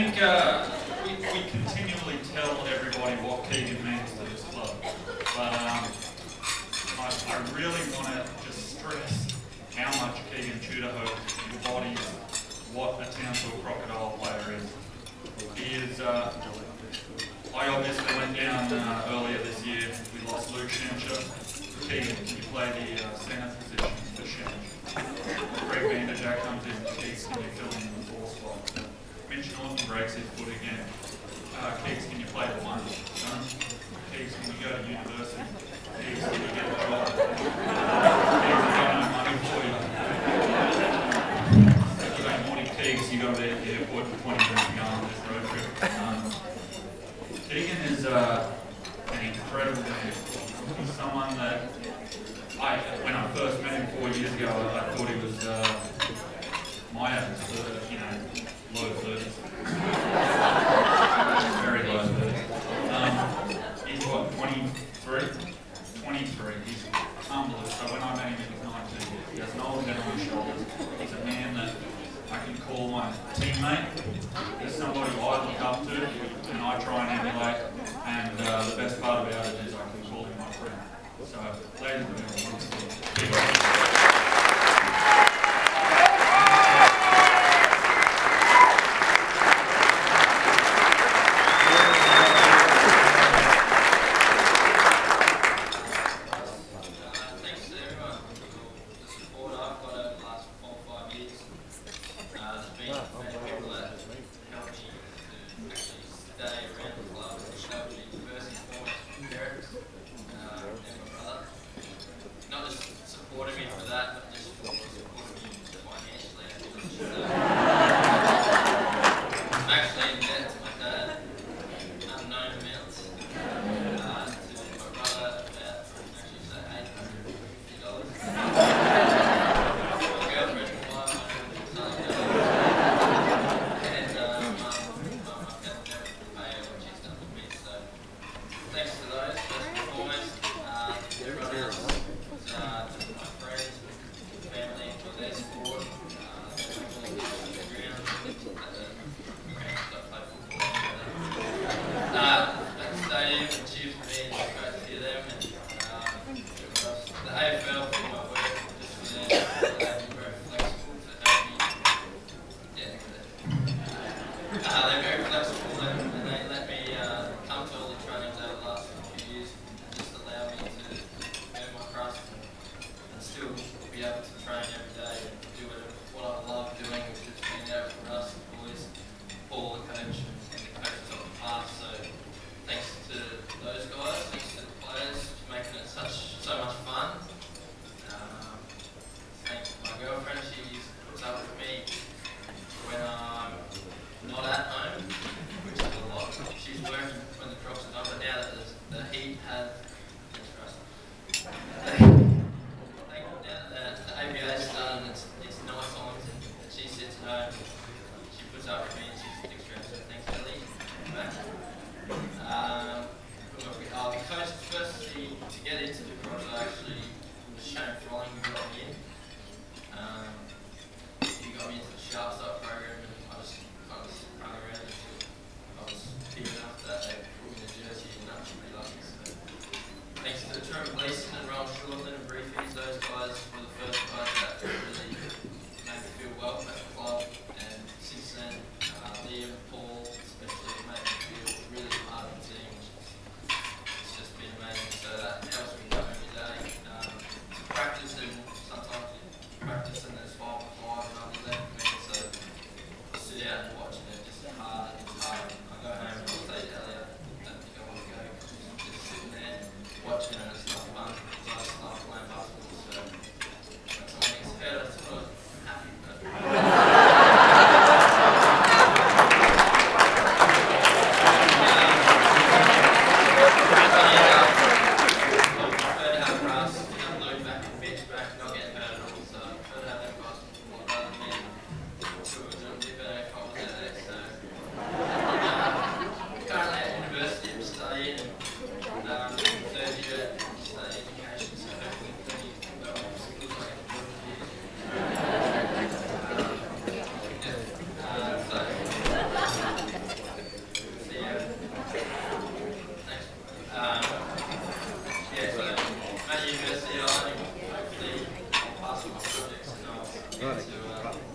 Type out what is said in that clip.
think uh, we, we continually tell everybody what Keegan means to this club, but um, I, I really want to just stress how much Keegan Tudehope embodies what a Townsville Crocodile player is. He is, uh, I obviously went down uh, earlier this year, we lost Luke Schenscher. Keegan, you play the uh, centre position for Schenscher? Greg Vanderjagt comes in, Keegan, you fill in the four spot? Mitch Norton breaks foot again. Uh, Keegs, can you play the one? No? Keegs, can you go to university? Keegs, can you get a job? Keegs, I got no money for you. Keegs, you got to the airport for 20 minutes to go on this road trip. Um, Keegan is uh, an incredible man. He's someone that I, when I first met him four years ago, I, I thought he was uh, my age, uh, you know, low 30s. Very low 30s. Um, he's what, 23? 23. He's humble. So when I met him, he was 19. He has no head on his shoulders. He's a man that I can call my teammate. He's somebody I look up to and I try and emulate. And uh, the best part about it is I can call him my friend. So, ladies and gentlemen, once again, big round. Thanks to everyone for the support I've got over the last four or five years. Uh, there's been many people that helped me to actually stay around the club, that would be first and foremost Derek uh, and my brother. Not just supporting me for that, but just for supporting me financially. I'm actually in debt to my dad, unknown amounts. Uh, to my brother, about actually say eight hundred and fifty dollars. My girlfriend, five hundred and something dollars. And uh, mum, mum, I've had never to pay her what she's done for me. So thanks to those first and foremost. Uh, everyone else, uh, to my friends, family for their support. Uh, they're actually on the ground at the grounds I play football. at. Uh, that and uh, very flexible uh, they're very flexible and they let me uh, come to all the trainings over the last few years and just allow me to earn my crust and still be able to train every day and do what, what I love doing which is being out for us the boys Paul the coach and the coaches of the past so thanks to those guys, thanks to the players for making it such so much fun. Um, thanks to my girlfriend, she puts up with me when I'm not at home, which is a lot. She's working when the crops are done, but now that the, the heat has thanks, Russ. Thank you. Now that the ABA's done, it's, it's nice on and she sits at home, me and so thanks Ellie. Um, the coach, firstly, to get into the Crocs, I actually, was Shane Froling who got me in. Um, he got me into the sharp start program and I just kind of hung around until I was big enough that they put me in the jersey and I'm pretty lucky. So. Thanks to Trevor Gleeson and Ron Shortland and Briefies, those guys were the